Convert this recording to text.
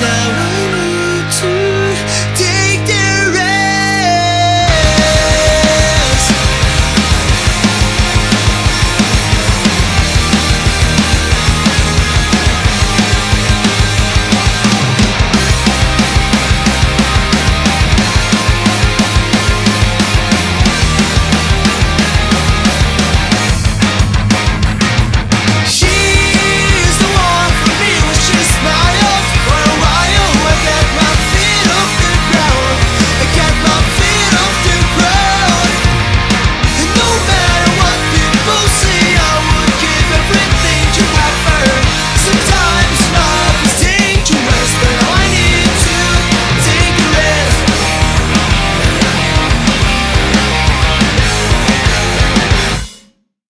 now I need to